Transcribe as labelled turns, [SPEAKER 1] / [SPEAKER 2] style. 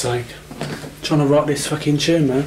[SPEAKER 1] sake. trying to write this fucking tune, man.